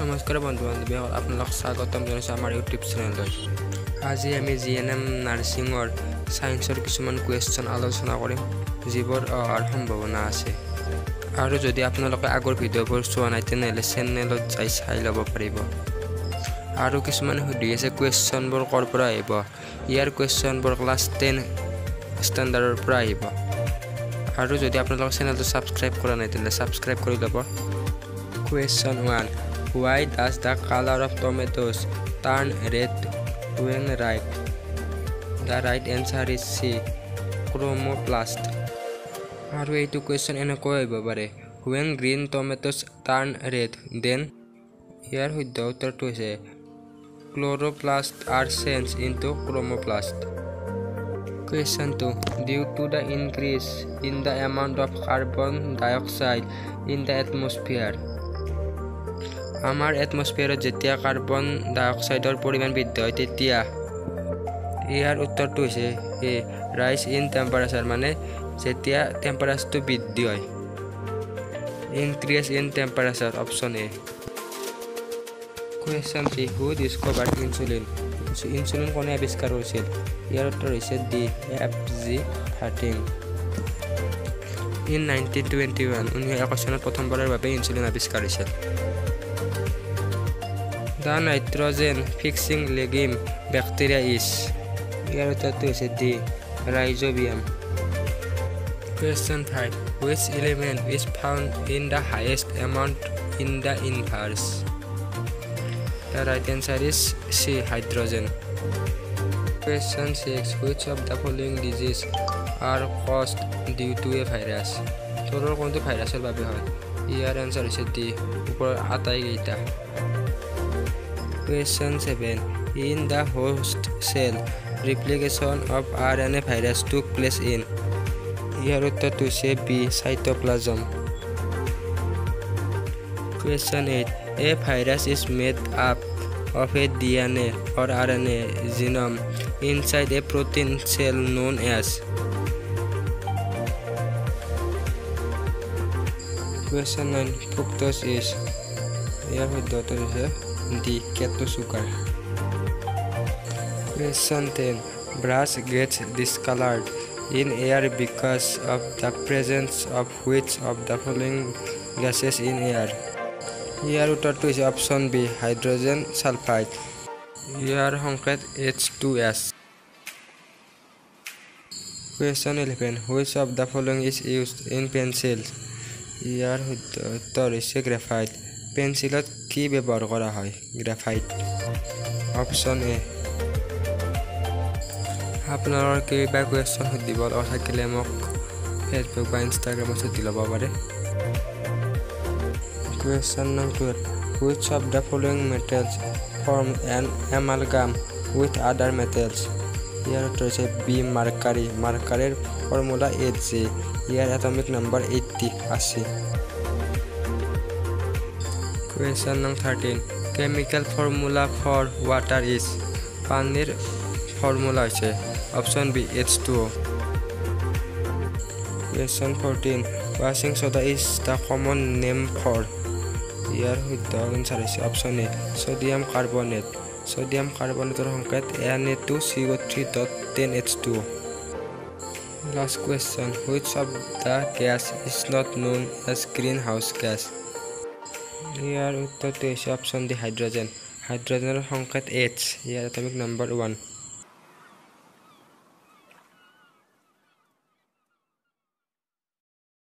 নমস্কাৰ বন্ধু বান্ধৱীসকল আপোনালোক স্বাগতম জনাইছোঁ আমাৰ ইউটিউব চেনেললৈ আজি আমি জি এন এম নাৰ্ছিঙৰ ছায়েন্সৰ কিছুমান কুৱেশ্যন আলোচনা কৰিম যিবোৰ অহাৰ সম্ভাৱনা আছে। আৰু যদি আপোনালোকে আগৰ ভিডিঅ'বোৰ চোৱা নাই তেনেহ'লে চেনেলত যাই চাই ল'ব পাৰিব। আৰু কিছুমানে সুধি আছে কুৱেশ্যনবোৰ ক'ৰ পৰা আহিব? ইয়াৰ কুৱেশ্যনবোৰ ক্লাছ টেন ষ্টেণ্ডাৰ্ডৰ পৰা আহিব। আৰু যদি আপোনালোকৰ চেনেলটো ছাবস্ক্ৰাইব কৰা নাই তেনেহ'লে ছাবস্ক্ৰাইব কৰি ল'ব। Question one Why does the color of tomatoes turn red when ripe? The right answer is C. Chromoplast. আৰু এইটো কুৱেশ্যন এনেকৈ আহিব পাৰে when green tomatoes turn red then ইয়াৰ শুদ্ধ উত্তৰটো হৈছে chloroplast are change into chromoplast. Question 2. Due to the increase in the amount of carbon dioxide in the atmosphere, আমাৰ এটমস্ফিয়াৰত যেতিয়া কাৰ্বন ডাই অক্সাইডৰ পৰিমাণ বৃদ্ধি হয় তেতিয়া ইয়াৰ উত্তৰটো হৈছে এ ৰাইজ ইন টেম্পাৰেচাৰ মানে যেতিয়া টেম্পাৰেচাৰটো বৃদ্ধি হয়। Increase in temperature option A question three who discover insulin insulin কোনে আৱিষ্কাৰ কৰিছিল? ইয়াৰ উত্তৰ হৈছে D F G thirteen in nineteen twenty one ঊনৈছশ একৈছ চনত প্ৰথমবাৰৰ বাবে ইনচুলিন আৱিষ্কাৰ হৈছিল। বেক্টেৰিয়া ইজ ইয়াৰ উত্তৰটো হৈছে D rhizobium question five which element is found in the highest amount in the universe the right answer is C hydrogen question six which of the following disease are caused due to a virus তলৰ কোনটো ভাইৰাছৰ বাবে হয় ইয়াৰ answer হৈছে D ওপৰৰ আটাইকেইটা Question 7. In the host cell, replication of RNA virus took place in. ইয়াৰ উত্তৰটো হৈছে B cytoplasm Question 8. A virus is made up of a DNA or RNA genome inside a protein cell known as. Question 9. Fructose is. ইয়াৰ শুদ্ধ উত্তৰ হৈছে D. Keto sugar. Question 10. Brass gets discolored in air because of the presence of which of the following gases in air? হৈছে option B hydrogen sulphide ইয়াৰ সংকেত H two S question eleven which of the following is used in pencil ইয়াৰ শুদ্ধ উত্তৰ হৈছে graphite পেঞ্চিলত কি ব্যৱহাৰ কৰা হয়? গ্ৰেফাইট। Option A. আপোনালোকৰ কিবা কুৱেশ্যন সুধিব লগা থাকিলে মোক ফেচবুক বা ইনষ্টাগ্ৰামত সুধি ল'ব পাৰে। Question number twelve which of the following metals form an amalgam with other metals ইয়াৰ উত্তৰ হৈছে বি মাৰ্কাৰী। মাৰ্কাৰীৰ ফৰ্মুলা এইট জি ইয়াৰ এটমিক নম্বৰ এইটটি আশী কুৱেশ্যন নং thirteen chemical formula for water is পানীৰ ফৰ্মুলা হৈছে option B H two question fourteen ৱাশ্বিং soda is the common name for ইয়াৰ শুদ্ধ এনচাৰ হৈছে option A sodium carbonate sodium কাৰ্বনেটৰ সংকেত N A two C O' three dot ten H two last question which of the gas is not known as green house gas ইয়াৰ উত্তৰটো হৈছে option D hydrogen হাইড্ৰজেনৰ সংকেত H ইয়াৰ atomic number one